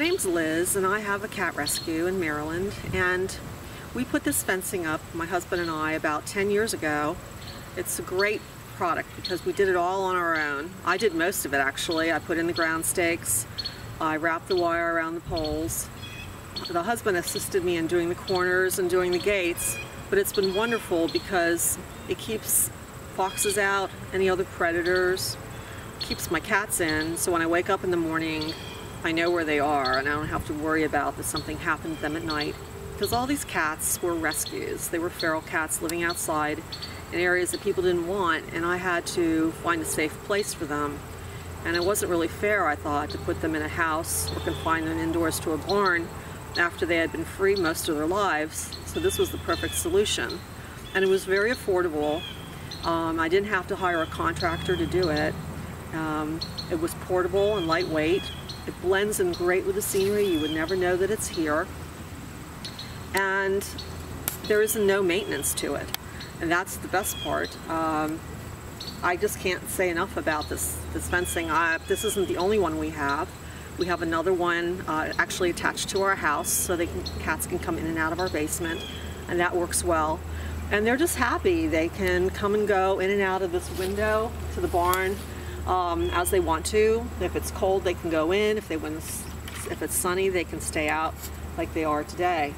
My name's Liz and I have a cat rescue in Maryland and we put this fencing up, my husband and I, about 10 years ago. It's a great product because we did it all on our own. I did most of it actually. I put in the ground stakes, I wrapped the wire around the poles. The husband assisted me in doing the corners and doing the gates, but it's been wonderful because it keeps foxes out, any other predators, keeps my cats in, so when I wake up in the morning, I know where they are and I don't have to worry about that something happened to them at night. Because all these cats were rescues. They were feral cats living outside in areas that people didn't want, and I had to find a safe place for them. And it wasn't really fair, I thought, to put them in a house or confine them indoors to a barn after they had been free most of their lives. So this was the perfect solution. And it was very affordable. Um, I didn't have to hire a contractor to do it. Um, it was portable and lightweight. It blends in great with the scenery. You would never know that it's here. And there is no maintenance to it. And that's the best part. Um, I just can't say enough about this, this fencing. I, this isn't the only one we have. We have another one uh, actually attached to our house so they can, cats can come in and out of our basement and that works well. And they're just happy. They can come and go in and out of this window to the barn um, as they want to. If it's cold, they can go in. If they when if it's sunny, they can stay out like they are today.